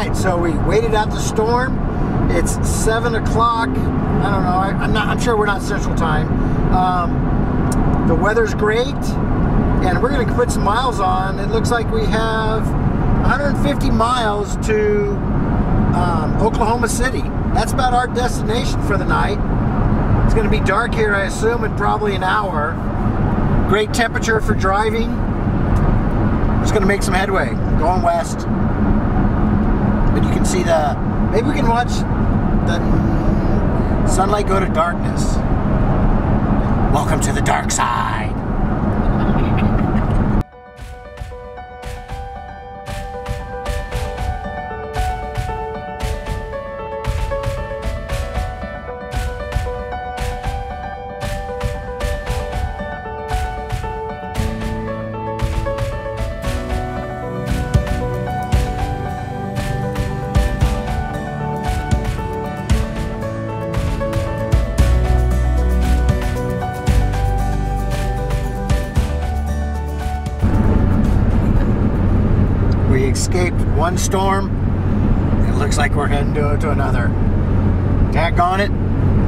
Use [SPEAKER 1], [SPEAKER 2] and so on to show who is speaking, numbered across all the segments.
[SPEAKER 1] right, so we waited out the storm. It's seven o'clock. I don't know. I, am not. I'm sure we're not Central Time. Um, the weather's great, and we're going to put some miles on. It looks like we have 150 miles to um, Oklahoma City. That's about our destination for the night. It's going to be dark here, I assume, in probably an hour. Great temperature for driving. Just going to make some headway, going west. Can see the. Maybe we can watch the sunlight go to darkness. Welcome to the dark side. One storm. It looks like we're heading to, to another. On it.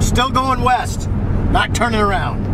[SPEAKER 1] Still going west. Not turning around.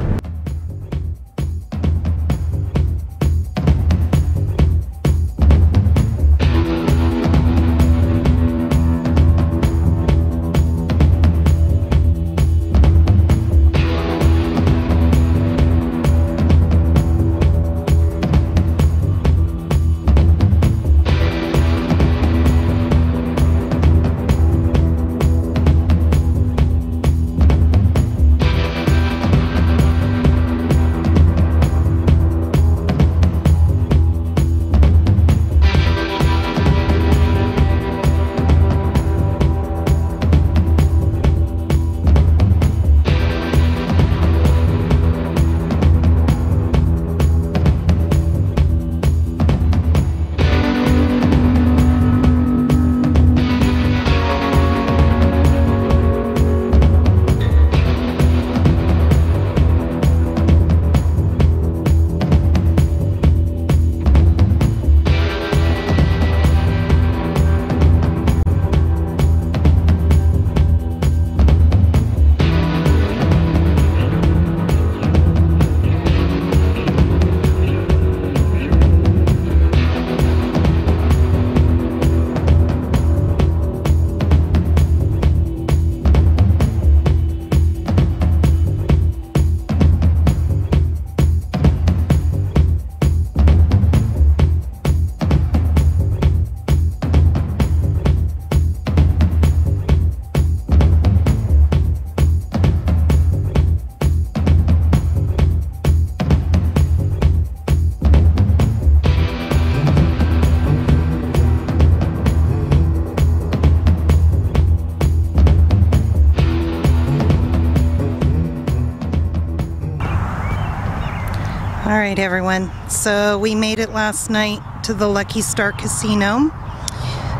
[SPEAKER 2] All right, everyone. So we made it last night to the Lucky Star Casino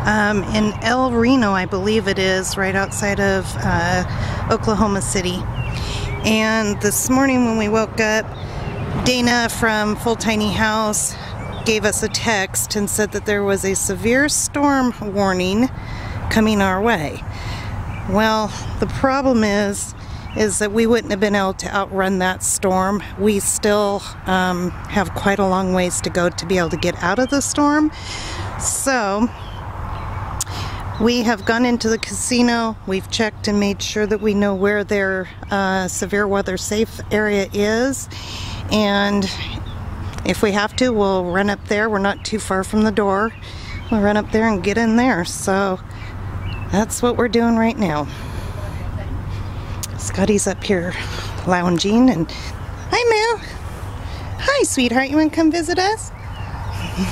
[SPEAKER 2] um, in El Reno, I believe it is, right outside of uh, Oklahoma City. And this morning when we woke up, Dana from Full Tiny House gave us a text and said that there was a severe storm warning coming our way. Well, the problem is is that we wouldn't have been able to outrun that storm. We still um, have quite a long ways to go to be able to get out of the storm. So we have gone into the casino. We've checked and made sure that we know where their uh, severe weather safe area is. And if we have to, we'll run up there. We're not too far from the door. We'll run up there and get in there. So that's what we're doing right now. Scotty's up here lounging and hi Moo. Hi sweetheart, you wanna come visit us?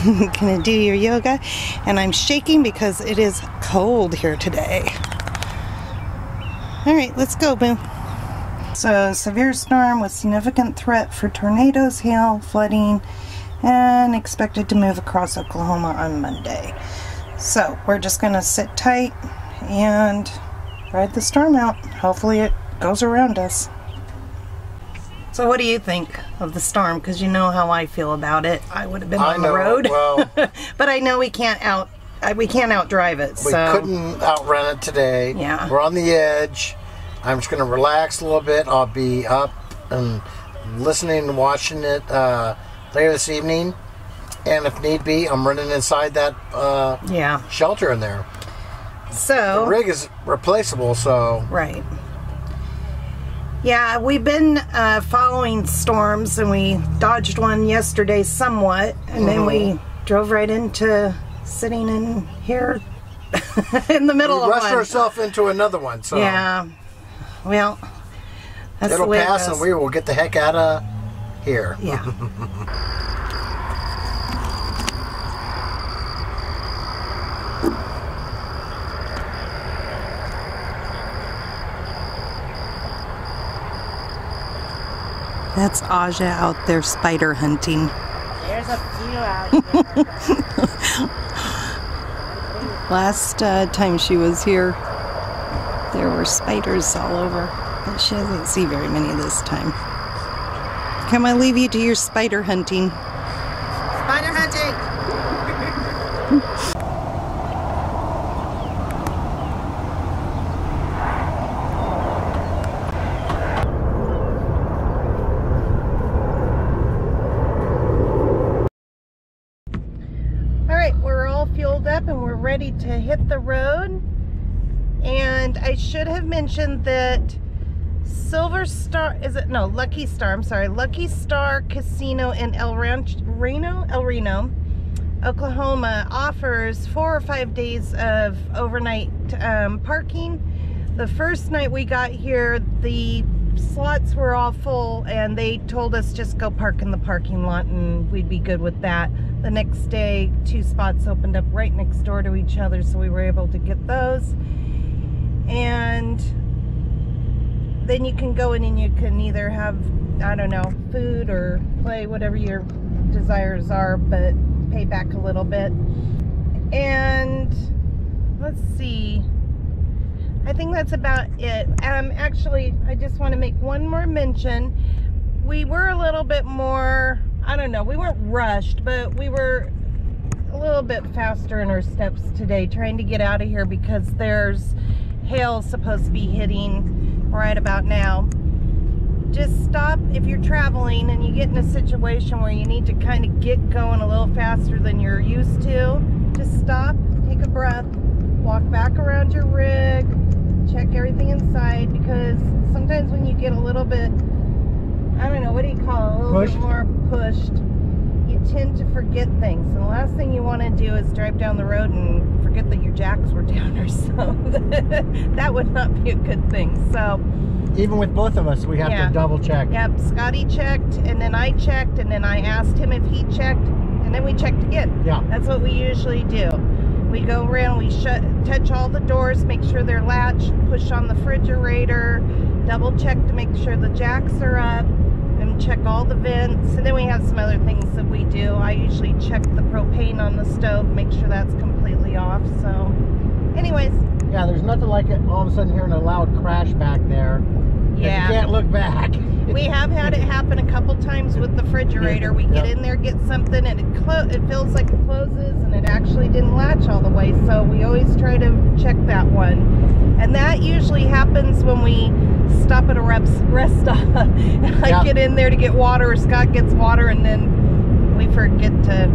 [SPEAKER 2] Gonna do your yoga and I'm shaking because it is cold here today. All right, let's go Boo. So severe storm with significant threat for tornadoes, hail, flooding, and expected to move across Oklahoma on Monday. So we're just gonna sit tight and ride the storm out. Hopefully it goes around us. So what do you think of the storm? Because you know how I feel about it. I would have been
[SPEAKER 1] I
[SPEAKER 2] on
[SPEAKER 1] know,
[SPEAKER 2] the road.
[SPEAKER 1] well-
[SPEAKER 2] but I know we can't out we can't outdrive it.
[SPEAKER 1] We
[SPEAKER 2] so
[SPEAKER 1] couldn't outrun it today.
[SPEAKER 2] Yeah.
[SPEAKER 1] We're on the edge. I'm just going to relax a little bit. I'll be up and listening and watching it uh, later this evening. And if need be, I'm running inside that uh,
[SPEAKER 2] yeah.
[SPEAKER 1] shelter in there.
[SPEAKER 2] So
[SPEAKER 1] The rig is replaceable, so
[SPEAKER 2] Right. Yeah, we've been uh, following storms and we dodged one yesterday somewhat, and then we drove right into sitting in here in the middle
[SPEAKER 1] we
[SPEAKER 2] of
[SPEAKER 1] rushed
[SPEAKER 2] one.
[SPEAKER 1] ourselves into another one. So
[SPEAKER 2] Yeah. Well, that's
[SPEAKER 1] it'll
[SPEAKER 2] the way
[SPEAKER 1] pass
[SPEAKER 2] it
[SPEAKER 1] and we will get the heck out of here.
[SPEAKER 2] Yeah. That's Aja out there spider hunting.
[SPEAKER 3] There's a few out here.
[SPEAKER 2] Last uh, time she was here, there were spiders all over, but she doesn't see very many this time. Come, I leave you to your spider hunting.
[SPEAKER 3] Spider hunting.
[SPEAKER 2] All right, we're all fueled up and we're ready to the road. And I should have mentioned that Silver Star, is it? No, Lucky Star, I'm sorry. Lucky Star Casino in El Ranch, Reno? El Reno, Oklahoma offers four or five days of overnight um, parking. The first night we got here, the slots were all full and they told us just go park in the parking lot and we'd be good with that. The next day, two spots opened up right next door to each other, so we were able to get those. And then you can go in and you can either have, I don't know, food or play, whatever your desires are, but pay back a little bit. And let's see. I think that's about it. Um, actually, I just want to make one more mention. We were a little bit more, I don't know, we weren't rushed, but we were a little bit faster in our steps today trying to get out of here because there's hail supposed to be hitting right about now. Just stop if you're traveling and you get in a situation where you need to kind of get going a little faster than you're used to. Just stop, take a breath, walk back around your rig, check everything inside because sometimes when you get a little bit, I don't know, what do you call it, a little
[SPEAKER 1] Pushed?
[SPEAKER 2] bit more pushed, you tend to forget things. And the last thing you want to do is drive down the road and forget that your jacks were down or something. that would not be a good thing. So,
[SPEAKER 1] Even with both of us, we have
[SPEAKER 2] Yeah.
[SPEAKER 1] to double check.
[SPEAKER 2] Yep, Scotty checked, and then I checked, and then I asked him if he checked, and then we checked again.
[SPEAKER 1] Yeah.
[SPEAKER 2] That's what we usually do. We go around, we shut, touch all the doors, make sure they're latched, push on the refrigerator, double check to make sure the jacks are up, and check all the vents. And then we have some other things that we do. I usually check the propane on the stove, make sure that's completely off. So, anyways,
[SPEAKER 1] Yeah, there's nothing like it all of a sudden hearing a loud crash back there.
[SPEAKER 2] Yeah.
[SPEAKER 1] You can't look back.
[SPEAKER 2] We have had it happen a couple times with the refrigerator. We get
[SPEAKER 1] Yep.
[SPEAKER 2] in there, get something, and it clo- it feels like it closes, and it actually didn't latch all the way. So we always try to check that one. And that usually happens when we stop at a rest rest stop. I
[SPEAKER 1] Yeah.
[SPEAKER 2] get in there to get water, or Scott gets water, and then we forget to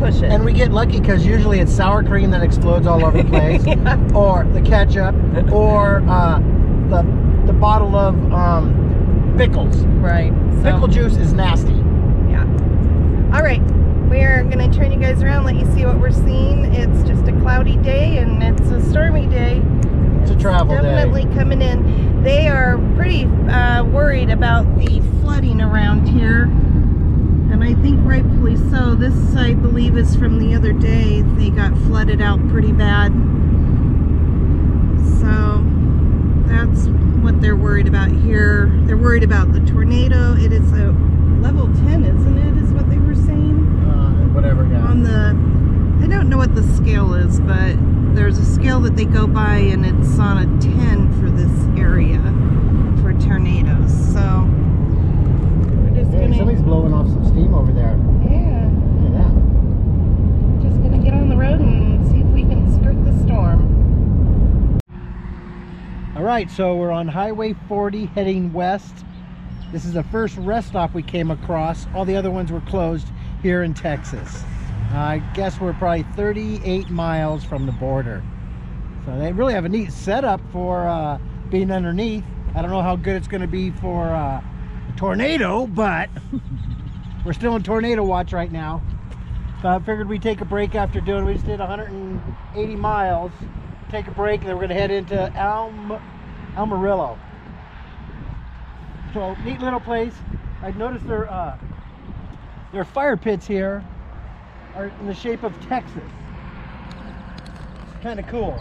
[SPEAKER 2] push it.
[SPEAKER 1] And we get lucky because usually it's sour cream that explodes all over the place,
[SPEAKER 2] Yeah.
[SPEAKER 1] or the ketchup, or uh, the the bottle of um, pickles.
[SPEAKER 2] right. So,
[SPEAKER 1] Pickle juice is nasty.
[SPEAKER 2] Yeah. All right. We are going to turn you guys around, let you see what we're seeing. It's just a cloudy day and it's a stormy day.
[SPEAKER 1] It's a travel day.
[SPEAKER 2] Definitely coming in. They are pretty uh, worried about the flooding around here. And I think rightfully so. This, I believe, is from the other day. They got flooded out pretty bad. So that's what they're worried about here. They're worried about the tornado. It is a level 10, isn't it? Is what they were saying
[SPEAKER 1] Uh, whatever, yeah.
[SPEAKER 2] on the I don't know what the scale is, but there's a scale that they go by and it's on a 10 for this area for tornadoes. So we're just gonna
[SPEAKER 1] somebody's blowing off some steam over there.
[SPEAKER 2] yeah,
[SPEAKER 1] Look at that.
[SPEAKER 2] just gonna get on the road and see if we can
[SPEAKER 1] right, so we're on Highway 40 heading west. This is the first rest stop we came across. All the other ones were closed here in Texas. I guess we're probably 38 miles from the border. So they really have a neat setup for uh, being underneath. I don't know how good it's going to be for uh, a tornado, but we're still in tornado watch right now. So I figured we'd take a break after doing, we just did 180 miles. Take a break and then we're going to head into Alm, Almarillo. So neat little place. I noticed their uh, their fire pits here are in the shape of Texas. It's kind of cool.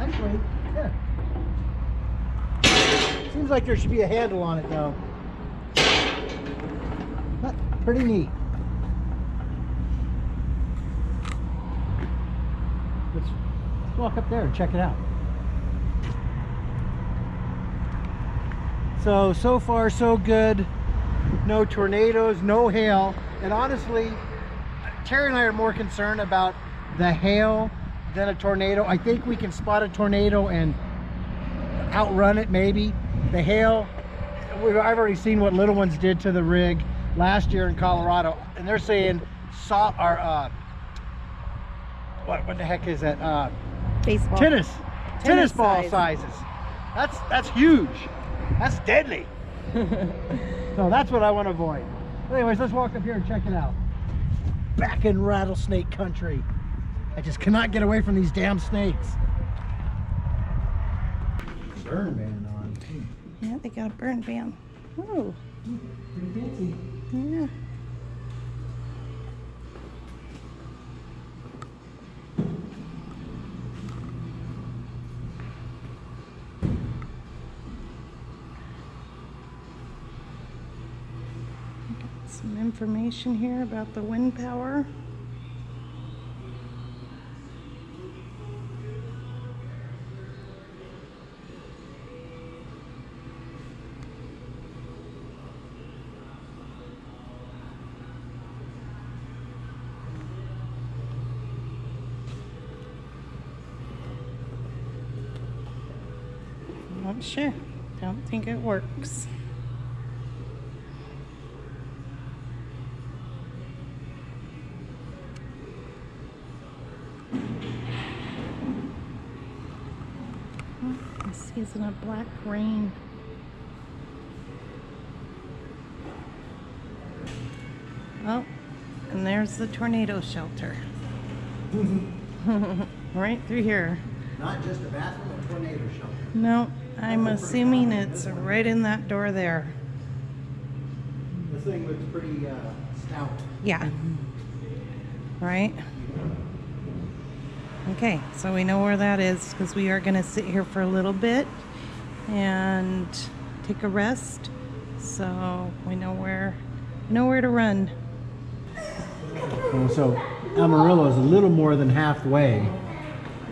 [SPEAKER 1] Actually, yeah. Seems like there should be a handle on it though. But pretty neat. Let's, let's walk up there and check it out. So, so far so good. No tornadoes, no hail. And honestly, Teri and I are more concerned about the hail than a tornado. I think we can spot a tornado and outrun it maybe. The hail, I've already seen what little ones did to the rig last year in Colorado. And they're saying saw our uh, what what the heck is that? Uh,
[SPEAKER 2] Baseball.
[SPEAKER 1] tennis, tennis,
[SPEAKER 2] Tennis
[SPEAKER 1] ball
[SPEAKER 2] size.
[SPEAKER 1] sizes. That's that's huge. That's deadly. so that's what I want to avoid. Anyways, let's walk up here and check it out. Back in rattlesnake country. I just cannot get away from these damn snakes. Burn ban on.
[SPEAKER 2] Yeah, they got a burn ban. Oh,
[SPEAKER 1] Pretty fancy.
[SPEAKER 2] yeah. Got Some information here about the wind power. Not sure. Don't think it works. A black rain. Oh, and there's the tornado shelter. right through here.
[SPEAKER 1] Not just a bathroom, a tornado shelter.
[SPEAKER 2] No, I'm assuming it's right in that door there.
[SPEAKER 1] This thing looks pretty uh, stout.
[SPEAKER 2] Yeah. Right? Okay, so we know where that is because we are going to sit here for a little bit and take a rest. So we know where know where to run.
[SPEAKER 1] So Amarillo is a little more than halfway.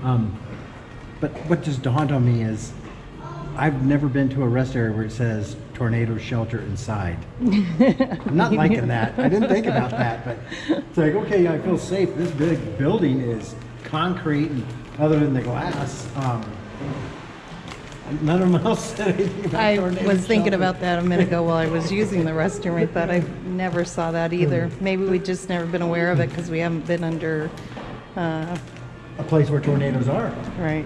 [SPEAKER 1] Um, but what just dawned on me is I've never been to a rest area where it says tornado shelter inside. I'm not liking that. I didn't think about that, but it's like, okay, I feel safe. This big building is concrete, and other than the glass, um, none of them else said anything about
[SPEAKER 2] I
[SPEAKER 1] tornado
[SPEAKER 2] was thinking
[SPEAKER 1] shelter.
[SPEAKER 2] about that a minute ago while I was using the restroom. I thought I never saw that either. Maybe we just never been aware of it because we haven't been under. Uh,
[SPEAKER 1] a place where tornadoes are.
[SPEAKER 2] right.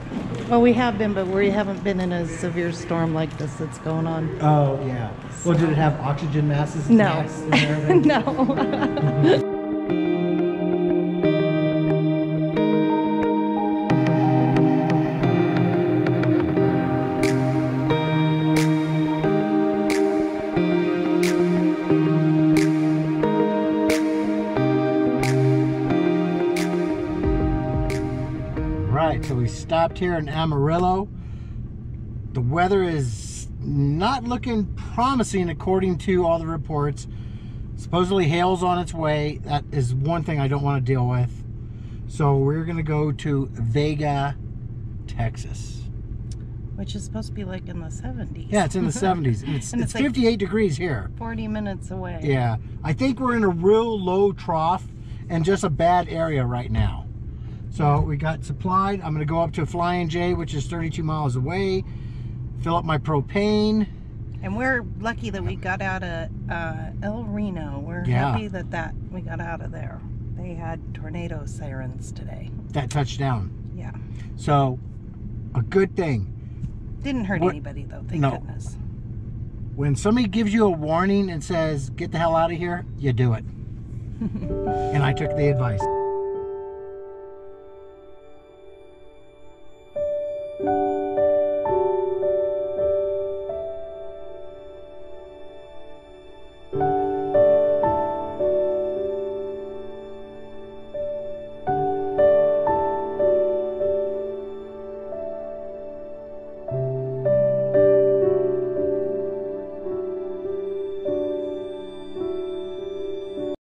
[SPEAKER 2] Well, we have been, but we haven't been in a severe storm like this that's going on.
[SPEAKER 1] Oh yeah. Well, did it have oxygen masses? and
[SPEAKER 2] No.
[SPEAKER 1] gas in there?
[SPEAKER 2] no.
[SPEAKER 1] we stopped here in Amarillo. The weather is not looking promising according to all the reports. Supposedly hail's on its way. That is one thing I don't want to deal with. So we're gonna go to Vega, Texas.
[SPEAKER 2] which is supposed to be like in the 70s.
[SPEAKER 1] Yeah, it's in the 70s. And it's,
[SPEAKER 2] And
[SPEAKER 1] it's,
[SPEAKER 2] it's like-
[SPEAKER 1] 58 degrees here.
[SPEAKER 2] 40 minutes away.
[SPEAKER 1] Yeah, I think we're in a real low trough and just a bad area right now. So we got supplied. I'm going to go up to Flying J, which is 32 miles away, fill up my propane.
[SPEAKER 2] And we're lucky that we got out of uh, El Reno. We're
[SPEAKER 1] Yeah.
[SPEAKER 2] happy that that we got out of there. They had tornado sirens today.
[SPEAKER 1] That touchdown.
[SPEAKER 2] Yeah.
[SPEAKER 1] So, a good thing.
[SPEAKER 2] Didn't hurt
[SPEAKER 1] What-
[SPEAKER 2] anybody though, thank
[SPEAKER 1] No.
[SPEAKER 2] goodness.
[SPEAKER 1] When somebody gives you a warning and says, get the hell out of here, you do it. and I took the advice.